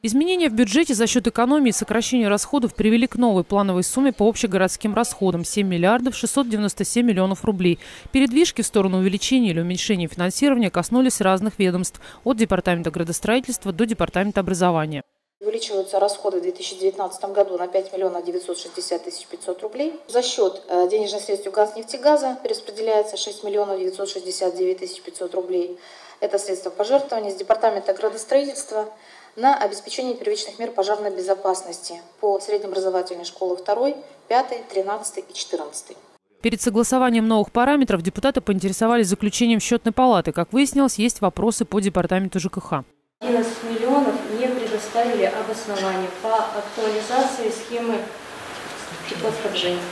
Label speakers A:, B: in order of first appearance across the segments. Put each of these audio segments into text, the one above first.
A: Изменения в бюджете за счет экономии и сокращения расходов привели к новой плановой сумме по общегородским расходам – 7 миллиардов 697 миллионов рублей. Передвижки в сторону увеличения или уменьшения финансирования коснулись разных ведомств – от Департамента градостроительства до Департамента образования.
B: Увеличиваются расходы в 2019 году на 5 миллионов 960 тысяч 500 рублей. За счет э, денежных средств Газнефтегаза перераспределяется 6 миллионов 969 тысяч 500 рублей. Это средства пожертвования с Департамента градостроительства – на обеспечение первичных мер пожарной безопасности по среднеобразовательной школе 2, 5, 13 и 14.
A: Перед согласованием новых параметров депутаты поинтересовались заключением счетной палаты. Как выяснилось, есть вопросы по департаменту ЖКХ.
C: 11 миллионов не предоставили обоснования по актуализации схемы теплоснабжения.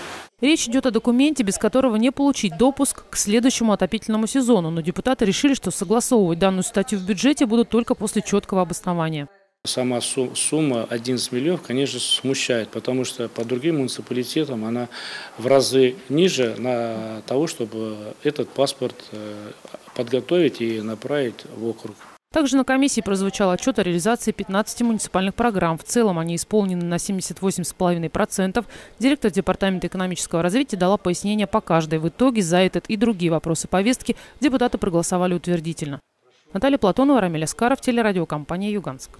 A: Речь идет о документе, без которого не получить допуск к следующему отопительному сезону. Но депутаты решили, что согласовывать данную статью в бюджете будут только после четкого обоснования.
D: Сама сумма 11 миллионов, конечно, смущает, потому что по другим муниципалитетам она в разы ниже на того, чтобы этот паспорт э, подготовить и направить в округ.
A: Также на комиссии прозвучал отчет о реализации 15 муниципальных программ. В целом они исполнены на 78,5%. Директор Департамента экономического развития дала пояснения по каждой. В итоге за этот и другие вопросы повестки депутаты проголосовали утвердительно. Наталья Платонова, Рамиль Аскаров, телерадиокомпания «Юганск».